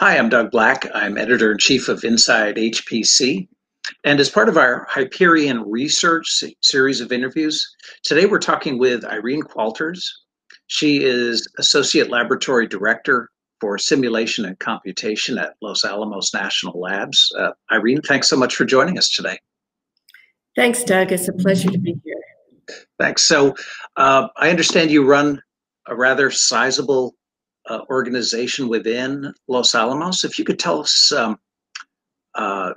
Hi, I'm Doug Black. I'm editor in chief of Inside HPC. And as part of our Hyperion research series of interviews, today we're talking with Irene Qualters. She is Associate Laboratory Director for Simulation and Computation at Los Alamos National Labs. Uh, Irene, thanks so much for joining us today. Thanks, Doug. It's a pleasure to be here. Thanks. So uh, I understand you run a rather sizable uh, organization within Los Alamos. If you could tell us um, uh,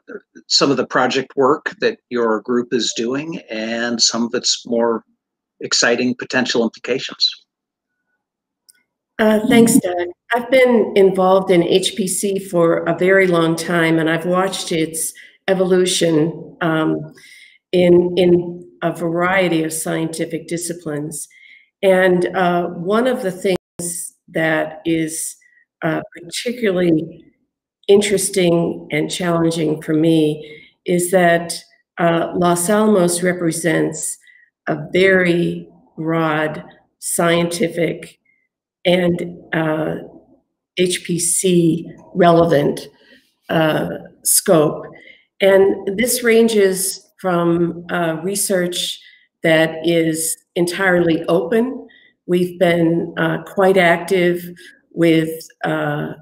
some of the project work that your group is doing and some of its more exciting potential implications. Uh, thanks, Doug. I've been involved in HPC for a very long time, and I've watched its evolution um, in in a variety of scientific disciplines. And uh, one of the things that is uh, particularly interesting and challenging for me is that uh, Los Alamos represents a very broad scientific and uh, HPC relevant uh, scope. And this ranges from uh, research that is entirely open We've been uh, quite active with uh,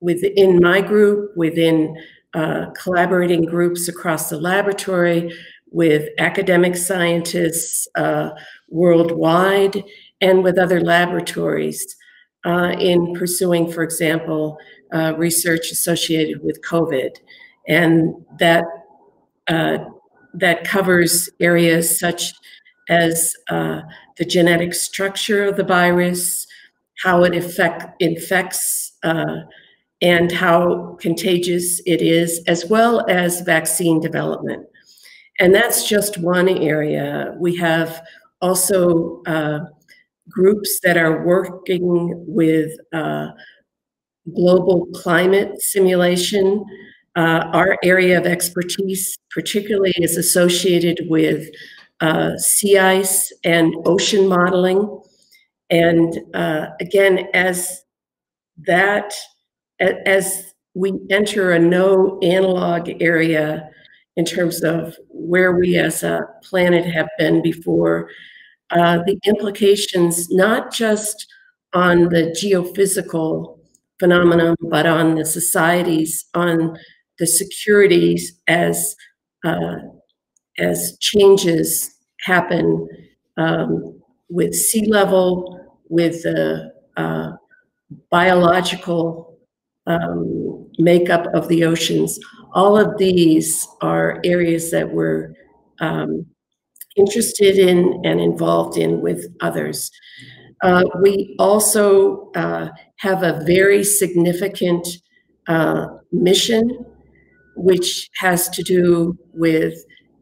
within my group, within uh, collaborating groups across the laboratory, with academic scientists uh, worldwide, and with other laboratories uh, in pursuing, for example, uh, research associated with COVID, and that that covers areas such as uh, the genetic structure of the virus, how it effect, infects, uh, and how contagious it is, as well as vaccine development. And that's just one area. We have also uh, groups that are working with uh, global climate simulation. Uh, our area of expertise, particularly, is associated with uh, sea ice and ocean modeling. And uh, again, as that, as we enter a no analog area in terms of where we as a planet have been before, uh, the implications not just on the geophysical phenomenon, but on the societies, on the securities as uh, as changes happen um, with sea level, with the uh, biological um, makeup of the oceans. All of these are areas that we're um, interested in and involved in with others. Uh, we also uh, have a very significant uh, mission, which has to do with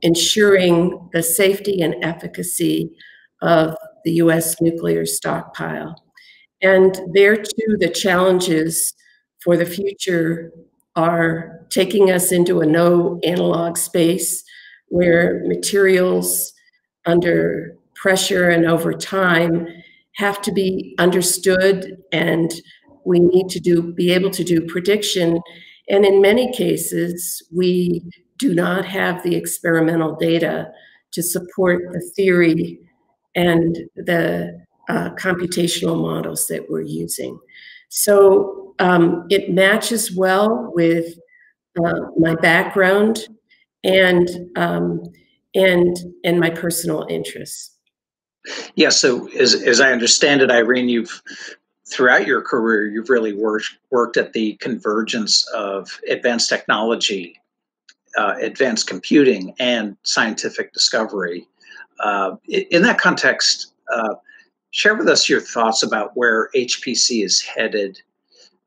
ensuring the safety and efficacy of the US nuclear stockpile. And there too, the challenges for the future are taking us into a no analog space where materials under pressure and over time have to be understood and we need to do be able to do prediction and in many cases we do not have the experimental data to support the theory and the uh, computational models that we're using. So um, it matches well with uh, my background and um, and and my personal interests. Yeah. So as as I understand it, Irene, you've throughout your career you've really worked worked at the convergence of advanced technology uh, advanced computing and scientific discovery. Uh, in that context, uh, share with us your thoughts about where HPC is headed.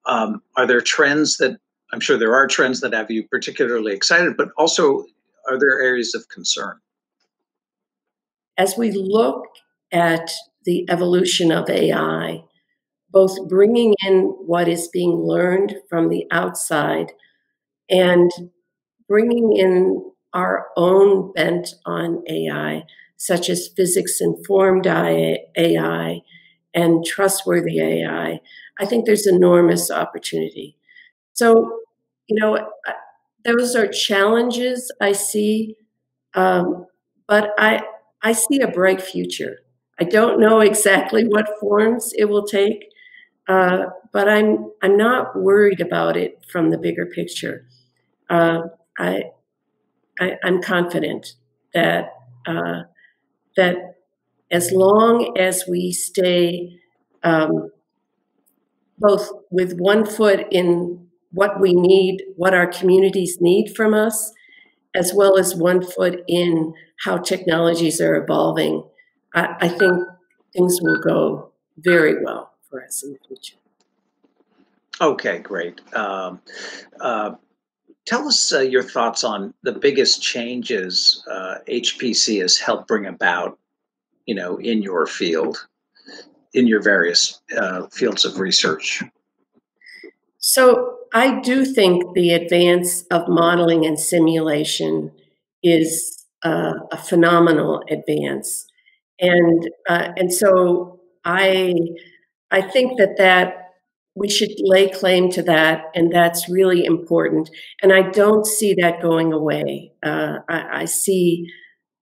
Um, are there trends that I'm sure there are trends that have you particularly excited, but also are there areas of concern? As we look at the evolution of AI, both bringing in what is being learned from the outside and bringing in our own bent on AI, such as physics informed AI and trustworthy AI, I think there's enormous opportunity. So, you know, those are challenges I see, um, but I I see a bright future. I don't know exactly what forms it will take, uh, but I'm I'm not worried about it from the bigger picture. Uh, I, I am confident that uh, that as long as we stay um, both with one foot in what we need, what our communities need from us, as well as one foot in how technologies are evolving, I, I think things will go very well for us in the future. Okay, great. Um, uh, tell us uh, your thoughts on the biggest changes uh, HPC has helped bring about, you know, in your field, in your various uh, fields of research. So I do think the advance of modeling and simulation is uh, a phenomenal advance, and uh, and so I I think that that we should lay claim to that, and that's really important. And I don't see that going away. Uh, I, I, see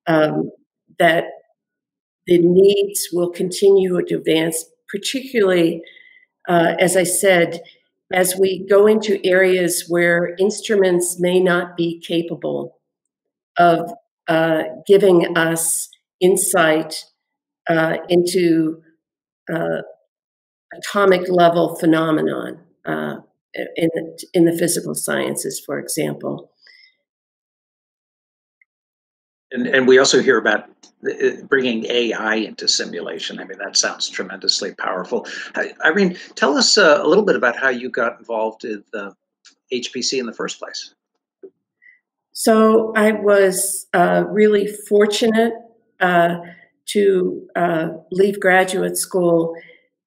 um, that the needs will continue to advance, particularly uh, as I said as we go into areas where instruments may not be capable of uh, giving us insight uh, into uh, atomic level phenomenon uh, in, the, in the physical sciences, for example. And, and we also hear about uh, bringing AI into simulation. I mean, that sounds tremendously powerful. Irene, tell us uh, a little bit about how you got involved with uh, HPC in the first place. So I was uh, really fortunate uh, to uh, leave graduate school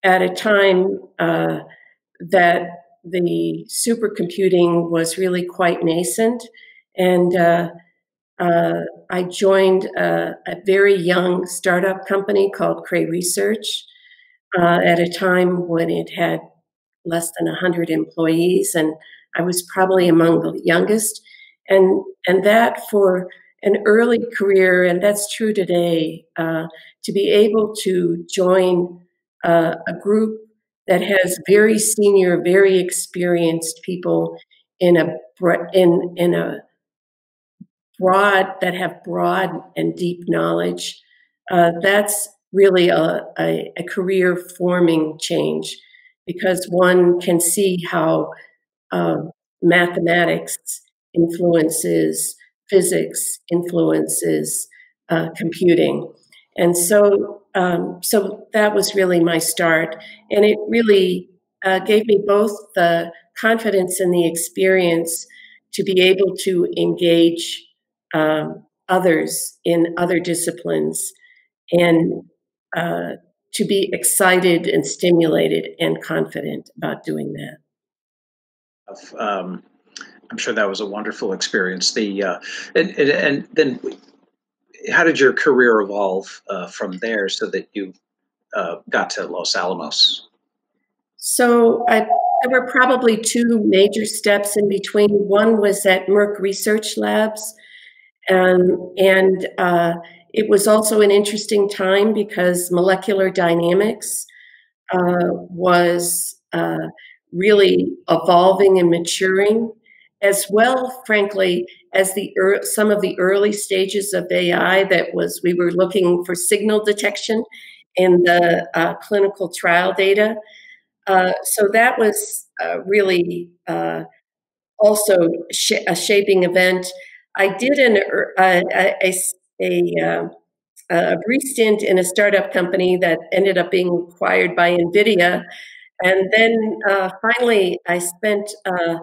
at a time that the supercomputing was really quite nascent. And uh, I joined a, a, very young startup company called Cray Research uh, at a time when it had less than 100 employees, and I was probably among the youngest. And, and that for an early career, and that's true today, uh, to be able to join uh, a group that has very senior, very experienced people in a in in a broad that have broad and deep knowledge. Uh, that's really a, a, a, career forming change because one can see how uh, mathematics influences physics, influences uh, computing. And so, um, so that was really my start. And it really uh, gave me both the confidence and the experience to be able to engage um, others in other disciplines and uh, to be excited and stimulated and confident about doing that. Um, I'm sure that was a wonderful experience. The uh, and, and, and, then, how did your career evolve uh, from there so that you uh, got to Los Alamos? So I, there were probably two major steps in between. One was at Merck Research Labs, um, and uh, it was also an interesting time because molecular dynamics uh, was uh, really evolving and maturing, as well, frankly, as the er- some of the early stages of AI. That was we were looking for signal detection in the uh, clinical trial data. Uh, so that was uh, really also sh- a shaping event. I did an, a, a, a, a, brief stint in a startup company that ended up being acquired by NVIDIA. And then uh, finally, I spent uh,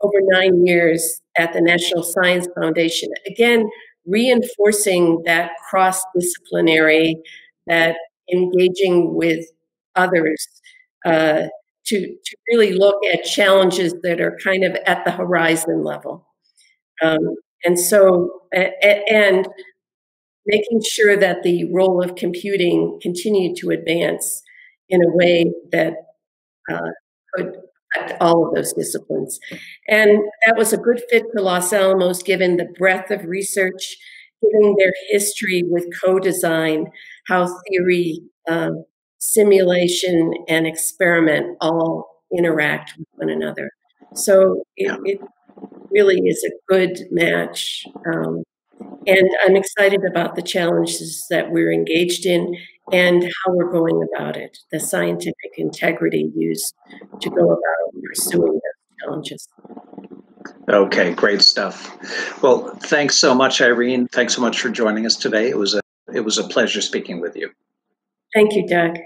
over nine years at the National Science Foundation, again, reinforcing that cross disciplinary, that engaging with others. Uh, to, to really look at challenges that are kind of at the horizon level. Um, and so, and making sure that the role of computing continued to advance in a way that uh, could all of those disciplines. And that was a good fit to Los Alamos given the breadth of research, given their history with co design, how theory, um, simulation, and experiment all interact with one another. So it, it really is a good match. Um, and I'm excited about the challenges that we're engaged in and how we're going about it, the scientific integrity used to go about pursuing those challenges. Okay, great stuff. Well, thanks so much, Irene. Thanks so much for joining us today. It was a it was a pleasure speaking with you. Thank you, Doug.